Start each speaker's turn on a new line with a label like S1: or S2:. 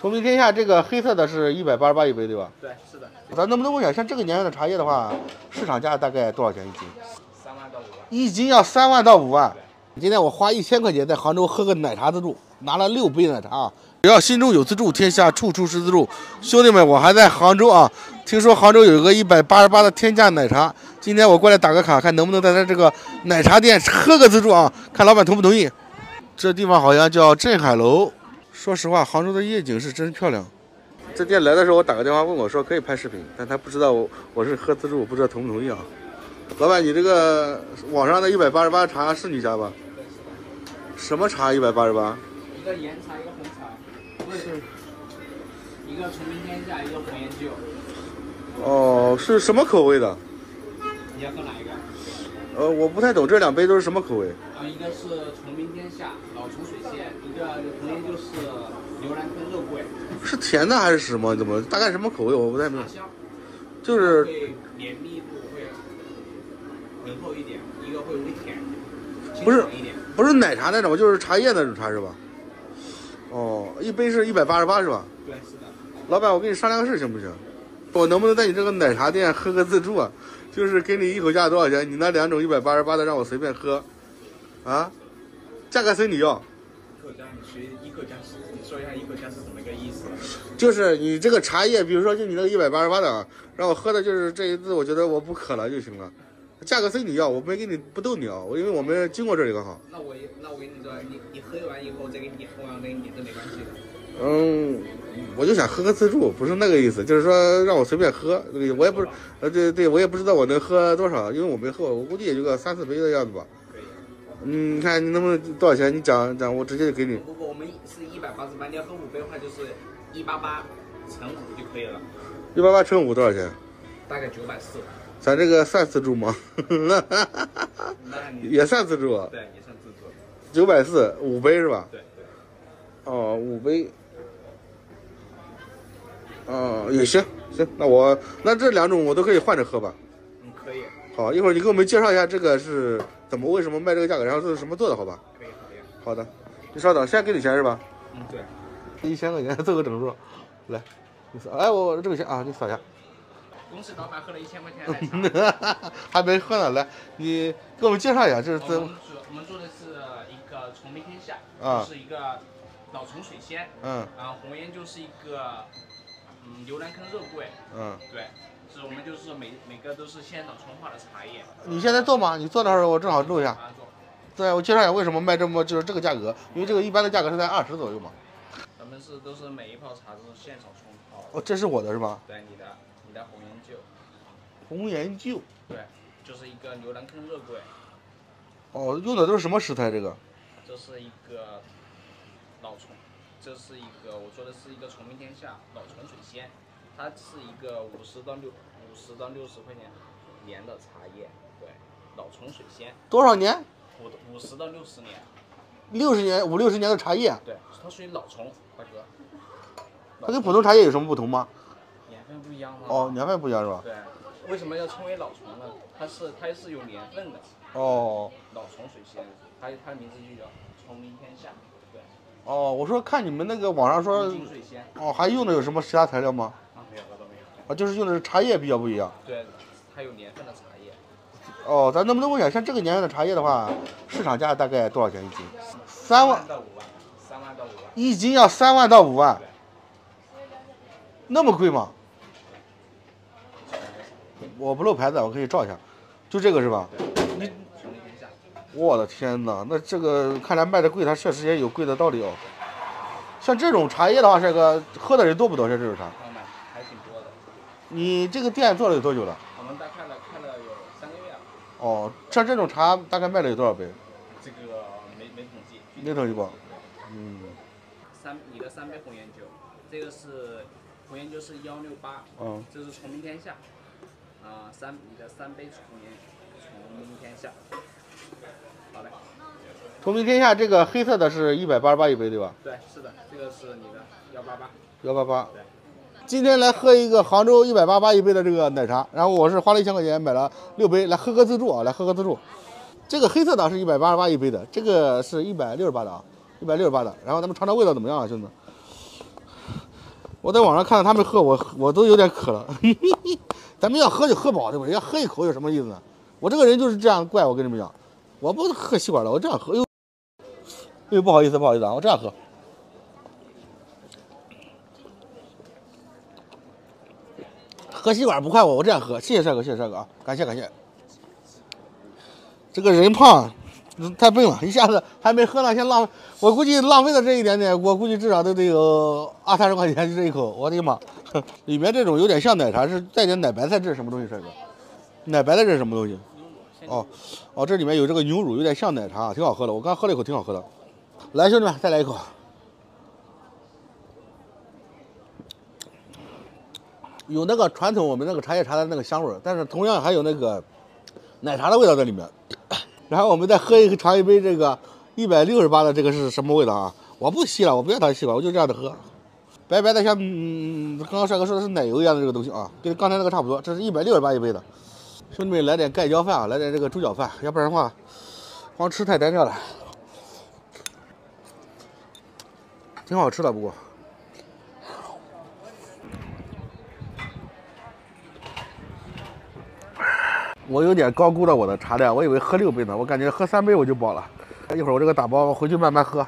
S1: 崇明天下这个黑色的是一百八十八一杯，对吧？
S2: 对，是的，
S1: 咱能不能问一下，像这个年份的茶叶的话，市场价大概多少钱一斤？
S2: 三万到五万。
S1: 一斤要三万到五万。今天我花一千块钱在杭州喝个奶茶自助，拿了六杯奶茶啊！只要心中有自助，天下处处是自助。兄弟们，我还在杭州啊！听说杭州有一个一百八十八的天价奶茶，今天我过来打个卡，看能不能在他这个奶茶店喝个自助啊？看老板同不同意。这地方好像叫镇海楼。说实话，杭州的夜景是真漂亮。这店来的时候，我打个电话问我说可以拍视频，但他不知道我我是喝自助，不知道同不同意啊？老板，你这个网上的一百八十八茶是你家吧？什么茶一百八十八？
S2: 一个岩茶，一个红茶，不是，一个崇明天下，一个红颜旧。
S1: 哦，是什么口味的？
S2: 你要喝哪一个？
S1: 呃，我不太懂，这两杯都是什么口味？
S2: 啊，一个是崇明天下老虫水仙，一个红颜旧是牛栏坑肉桂。
S1: 是甜的还是什么？怎么大概什么口味？我不太明白。
S2: 香。
S1: 就是
S2: 会绵密度会浓厚一点，一个会微甜，
S1: 不是。不是奶茶那种，就是茶叶那种茶是吧？哦，一杯是一百八十八是吧？
S2: 对，是的。
S1: 老板，我跟你商量个事行不行？我能不能在你这个奶茶店喝个自助啊？就是给你一口价多少钱？你那两种一百八十八的让我随便喝，啊？价格随你要。
S2: 一口价，你学一口价是，你说一下一口价是怎么个意思？
S1: 就是你这个茶叶，比如说就你那个一百八十八的啊，让我喝的就是这一次，我觉得我不渴了就行了。价格随你要，我没给你不逗你啊，我因为我们经过这里刚好。
S2: 那我也那我跟你说，你你喝完以后再给你，喝完再给你，这没关系的。
S1: 嗯，我就想喝个自助，不是那个意思，就是说让我随便喝。这个我也不是，呃，对对，我也不知道我能喝多少，因为我没喝过，我估计也就个三四杯的样子吧。嗯，你看你能不能多少钱？你讲讲，我直接就给你。
S2: 如果我们是一百八十八，你要喝五杯的话，就是一八八乘五就可以了，
S1: 一八八乘五多少钱？
S2: 大概九百四。
S1: 咱这个算自助吗？也算自助啊，
S2: 对，也算自助。
S1: 九百四五杯是吧？
S2: 对对。
S1: 哦，五杯。哦，也行行，那我那这两种我都可以换着喝吧。
S2: 嗯，可以。
S1: 好，一会儿你给我们介绍一下这个是怎么为什么卖这个价格，然后这是什么做的，好吧？
S2: 可以，可以。
S1: 好的，你稍等，先给你钱是吧？
S2: 嗯，对。
S1: 一千块钱凑个整数，来，你扫，哎，我这个钱啊，你扫一下。
S2: 公司老板喝了一千块钱奶茶。
S1: 还没喝呢，来，你给我们介绍一下，这是怎？
S2: 我们做我们做的是一个崇明天下，
S1: 啊
S2: 是一个老虫水仙，
S1: 嗯
S2: 然后红颜就是一个嗯牛栏坑肉桂，
S1: 嗯，
S2: 对，是我们就是每每个都是现场冲泡的茶叶。
S1: 你现在做吗？你做的时候我正好录一下。对，我介绍一下为什么卖这么就是这个价格，因为这个一般的价格是在二十左右嘛。
S2: 咱们是都是每一泡茶都是现场冲泡。
S1: 哦，这是我的是吧？
S2: 对，你的你的红颜旧，
S1: 红颜旧。
S2: 对，就是一个牛栏坑肉桂，
S1: 哦，用的都是什么食材？这个？
S2: 这是一个老虫，这是一个我说的是一个崇明天下老虫水仙，它是一个五十到六五十到六十块钱年的茶叶，对，老虫水仙，
S1: 多少年？
S2: 五五十到六十年，
S1: 六十年，五六十年的茶叶。
S2: 对，它属于老虫，大哥。
S1: 它跟普通茶叶有什么不同吗？
S2: 年份不一样吗？
S1: 哦，年份不一样是吧？
S2: 对，为什么要称为老虫呢？它是它是有年份的。
S1: 哦。
S2: 老虫水仙，它它的名字就叫崇明天下。对。
S1: 哦，我说看你们那个网上说。哦，还用的有什么其他材料吗？
S2: 啊，没有，那都没有。
S1: 啊，就是用的是茶叶比较不一样。
S2: 对，它有年份的茶叶。
S1: 哦，咱能不能问一下，像这个年份的茶叶的话，市场价大概多少钱一斤？三万
S2: 到五万，三万到五万。
S1: 一斤要三万到五万，那么贵吗？我不露牌子，我可以照一下，就这个是吧？
S2: 你。
S1: 我的天哪，那这个看来卖的贵，它确实也有贵的道理哦。像这种茶叶的话，这个喝的人多不多？像这种茶？
S2: 还挺多的。
S1: 你这个店做了有多久了？
S2: 我们大概了开了有三个月了。
S1: 哦，像这种茶大概卖了有多少杯？
S2: 这个没没统计。
S1: 没统计过。嗯。
S2: 三，你的三杯红颜酒，这个是红颜酒是幺六八。
S1: 嗯。
S2: 这是崇明天下。啊，三，你的三杯红颜崇明天下。好嘞。
S1: 崇明天下这个黑色的是一百八十八一杯，对吧？
S2: 对，是的，这个是你的幺八八。
S1: 幺八八。
S2: 对。
S1: 今天来喝一个杭州一百八八一杯的这个奶茶，然后我是花了一千块钱买了六杯，来喝个自助啊，来喝个自助。这个黑色的是一百八十八一杯的，这个是一百六十八的啊，一百六十八的。然后咱们尝尝味道怎么样啊，兄弟们？我在网上看到他们喝，我我都有点渴了。咱们要喝就喝饱，对不对？要喝一口有什么意思呢？我这个人就是这样怪，我跟你们讲，我不喝吸管了，我这样喝。哎呦，不好意思，不好意思啊，我这样喝。喝吸管不快我，我这样喝。谢谢帅哥，谢谢帅哥啊，感谢感谢。这个人胖，太笨了，一下子还没喝呢，先浪费，我估计浪费了这一点点，我估计至少都得有二三十块钱，就这一口，我的妈！里面这种有点像奶茶，是带点奶白菜，这是什么东西，帅哥？奶白菜这是什么东西？哦哦，这里面有这个牛乳，有点像奶茶，挺好喝的。我刚喝了一口，挺好喝的。来，兄弟们，再来一口。有那个传统我们那个茶叶茶的那个香味，但是同样还有那个奶茶的味道在里面。然后我们再喝一个尝一杯这个一百六十八的这个是什么味道啊？我不吸了，我不要它吸了，我就这样的喝，白白的像嗯，刚刚帅哥说的是奶油一样的这个东西啊，跟刚才那个差不多。这是一百六十八一杯的，兄弟们来点盖浇饭啊，来点这个猪脚饭，要不然的话光吃太单调了，挺好吃的不过。我有点高估了我的茶量，我以为喝六杯呢，我感觉喝三杯我就饱了。一会儿我这个打包回去慢慢喝。